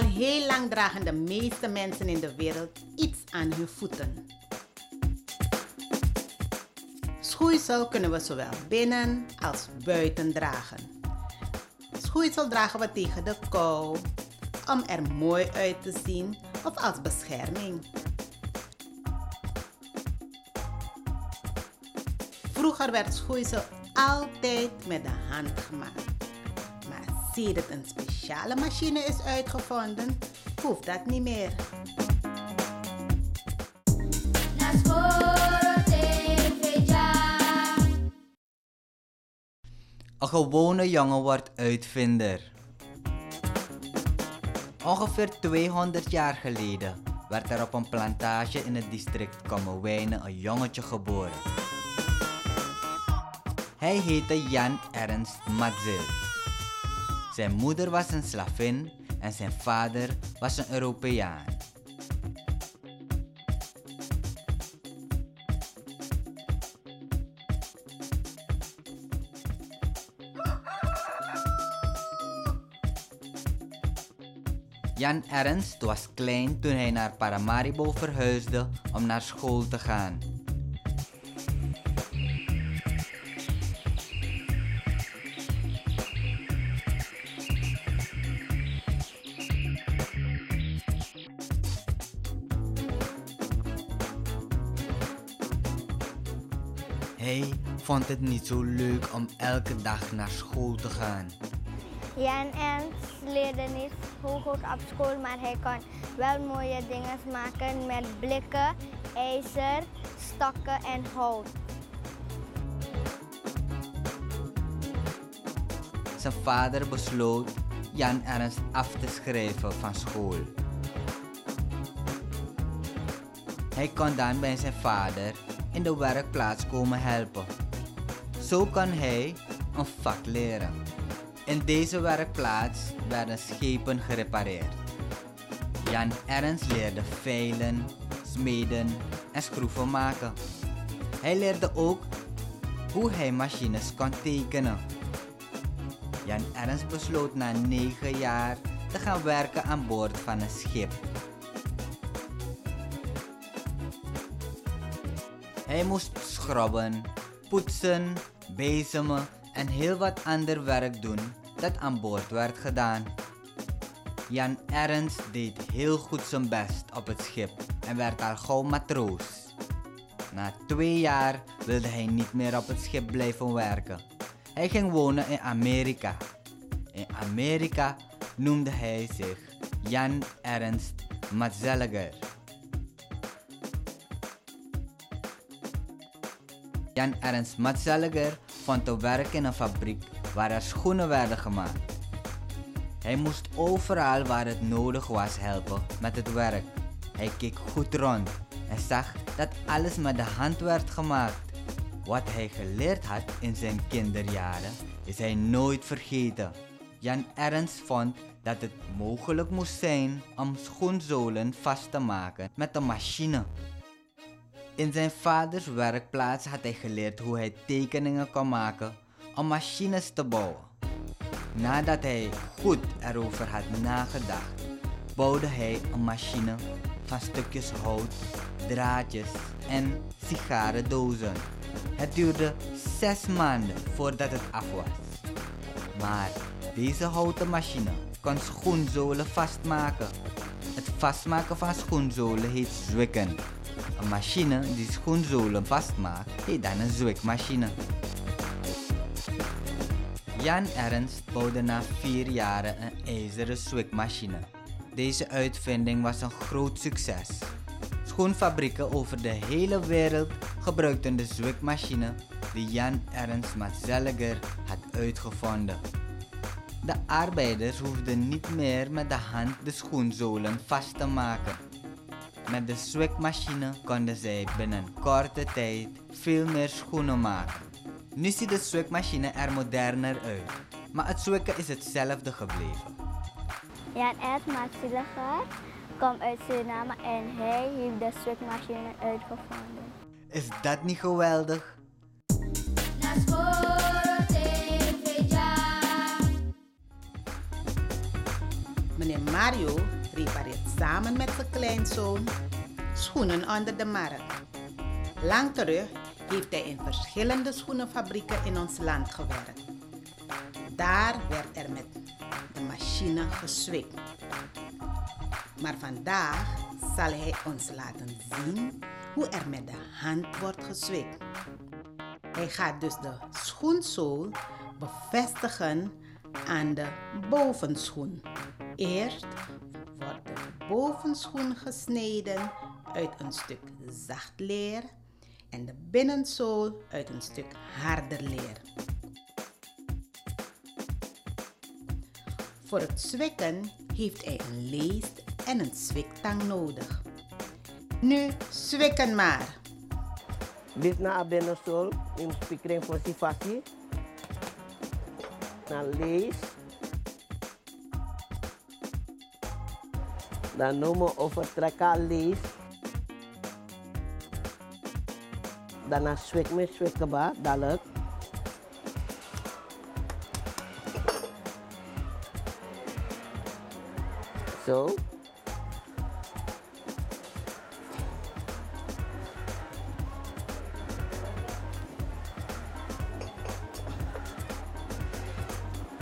Al heel lang dragen de meeste mensen in de wereld iets aan hun voeten. Schoeisel kunnen we zowel binnen als buiten dragen. Schoeisel dragen we tegen de kou, om er mooi uit te zien of als bescherming. Vroeger werd schoeisel altijd met de hand gemaakt. Sinds een speciale machine is uitgevonden, hoeft dat niet meer. Een gewone jongen wordt uitvinder. Ongeveer 200 jaar geleden werd er op een plantage in het district Kommerwijnen een jongetje geboren. Hij heette Jan Ernst Matzel. Zijn moeder was een slavin en zijn vader was een Europeaan. Jan Ernst was klein toen hij naar Paramaribo verhuisde om naar school te gaan. Hij vond het niet zo leuk om elke dag naar school te gaan. Jan Ernst leerde niet heel goed op school, maar hij kon wel mooie dingen maken met blikken, ijzer, stokken en hout. Zijn vader besloot Jan Ernst af te schrijven van school. Hij kon dan bij zijn vader in de werkplaats komen helpen. Zo kan hij een vak leren. In deze werkplaats werden schepen gerepareerd. Jan Ernst leerde veilen, smeden en schroeven maken. Hij leerde ook hoe hij machines kon tekenen. Jan Ernst besloot na negen jaar te gaan werken aan boord van een schip. Hij moest schrobben, poetsen, bezemen en heel wat ander werk doen dat aan boord werd gedaan. Jan Ernst deed heel goed zijn best op het schip en werd al gauw matroos. Na twee jaar wilde hij niet meer op het schip blijven werken. Hij ging wonen in Amerika. In Amerika noemde hij zich Jan Ernst Matzeliger. Jan Ernst Matzeliger vond te werk in een fabriek waar er schoenen werden gemaakt. Hij moest overal waar het nodig was helpen met het werk. Hij keek goed rond en zag dat alles met de hand werd gemaakt. Wat hij geleerd had in zijn kinderjaren is hij nooit vergeten. Jan Ernst vond dat het mogelijk moest zijn om schoenzolen vast te maken met een machine. In zijn vaders werkplaats had hij geleerd hoe hij tekeningen kon maken om machines te bouwen. Nadat hij goed erover had nagedacht, bouwde hij een machine van stukjes hout, draadjes en sigarendozen. Het duurde zes maanden voordat het af was. Maar deze houten machine kon schoenzolen vastmaken. Het vastmaken van schoenzolen heet zwikken. Een machine die schoenzolen vastmaakt heet dan een zwikmachine. Jan Ernst bouwde na vier jaren een ijzeren zwikmachine. Deze uitvinding was een groot succes. Schoenfabrieken over de hele wereld gebruikten de zwikmachine die Jan Ernst Matzeliger had uitgevonden. De arbeiders hoefden niet meer met de hand de schoenzolen vast te maken. Met de zwikmachine konden zij binnen korte tijd veel meer schoenen maken. Nu ziet de zwikmachine er moderner uit, maar het zwikken is hetzelfde gebleven. Jan Ernst Matzeliger komt uit Suriname en hij heeft de zwikmachine uitgevonden. Is dat niet geweldig? Meneer Mario repareert samen met zijn kleinzoon schoenen onder de markt. Lang terug heeft hij in verschillende schoenenfabrieken in ons land gewerkt. Daar werd er met de machine geswikt. Maar vandaag zal hij ons laten zien hoe er met de hand wordt geswikt. Hij gaat dus de schoenzool bevestigen aan de bovenschoen. Eerst bovenschoen gesneden uit een stuk zacht leer en de binnenzool uit een stuk harder leer. Voor het zwikken heeft hij een leest en een zwiktang nodig. Nu zwikken maar. Dit na a binnensol, in spikring voor sifasi. Na lees. the NOMO over Trakalis. Daarna swik me swikaba, dadelijk. Zo.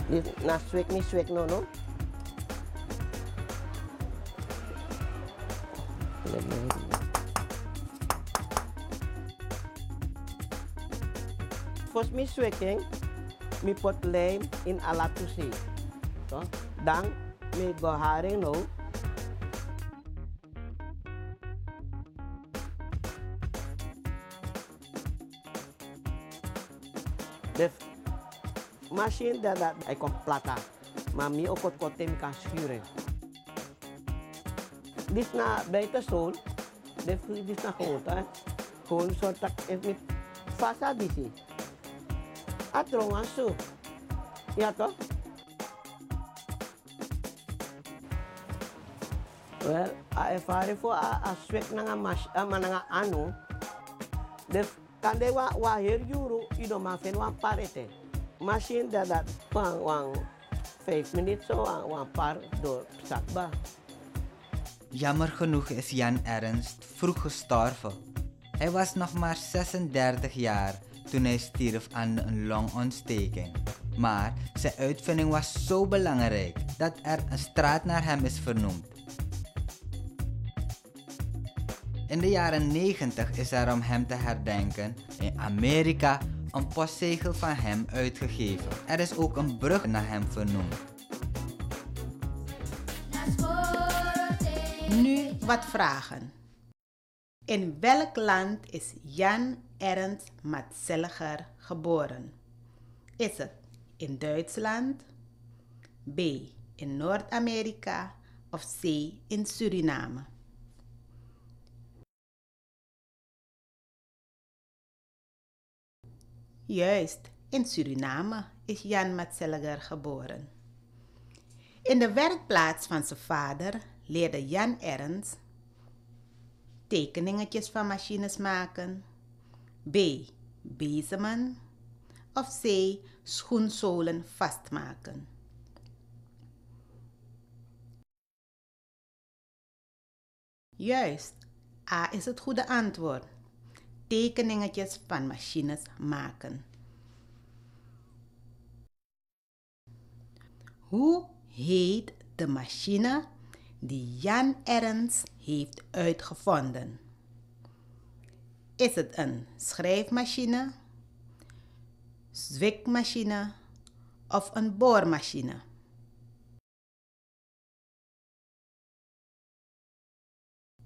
Dit na swik me swik no no. Fos mi swikking, mi pot lijm in alatusi. So, dan mi go haring no. De machine dat dat hij komt plata. Maar mi ook wat kote mi kan schuren. Dit na buiten zoon, dit dit na groot hè. Gewoon soort dat is met fasa disi. Atrong aan zo. Ja toch? Well, a ervaring voor a a swek na nga mas a mananga ano. De kande wa wa her euro ido ma fen wa parete. Machine dat dat pang wang 5 minuten zo wang wang par door zakba. Jammer genoeg is Jan Ernst vroeg gestorven. Hij was nog maar 36 jaar toen hij stierf aan een longontsteking. Maar zijn uitvinding was zo belangrijk dat er een straat naar hem is vernoemd. In de jaren 90 is er om hem te herdenken in Amerika een postzegel van hem uitgegeven. Er is ook een brug naar hem vernoemd. Nu wat vragen. In welk land is Jan Ernst Matzeliger geboren? Is het in Duitsland, B. in Noord-Amerika of C. in Suriname? Juist, in Suriname is Jan Matzeliger geboren. In de werkplaats van zijn vader leerde Jan Ernst tekeningetjes van machines maken, B. bezemen of C. schoenzolen vastmaken. Juist, A is het goede antwoord. Tekeningetjes van machines maken. Hoe heet de machine die Jan Ernst heeft uitgevonden? Is het een schrijfmachine, zwikmachine of een boormachine?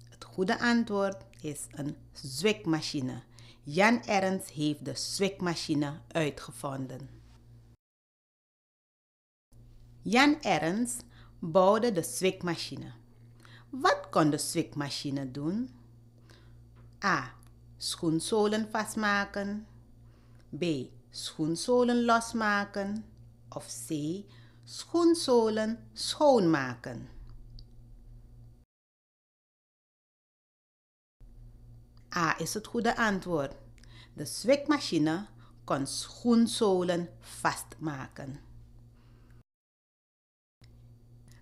Het goede antwoord is een zwikmachine. Jan Ernst heeft de zwikmachine uitgevonden. Jan Ernst bouwde de zwikmachine. Wat kon de zwikmachine doen? A. Schoenzolen vastmaken. B. Schoenzolen losmaken. Of C. Schoenzolen schoonmaken. A is het goede antwoord. De zwikmachine kon schoenzolen vastmaken.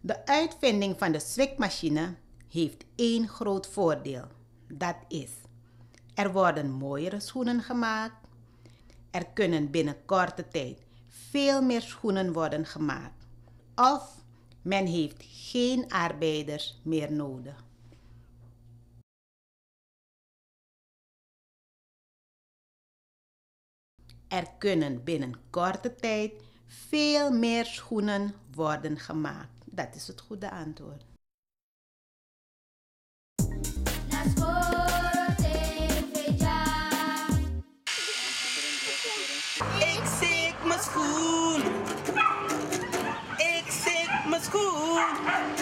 De uitvinding van de zwikmachine heeft één groot voordeel. Dat is, er worden mooiere schoenen gemaakt. Er kunnen binnen korte tijd veel meer schoenen worden gemaakt. Of men heeft geen arbeiders meer nodig. Er kunnen binnen korte tijd veel meer schoenen worden gemaakt. Dat is het goede antwoord. Ik zit mijn schoen. Ik zit mijn schoen.